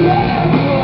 Yeah.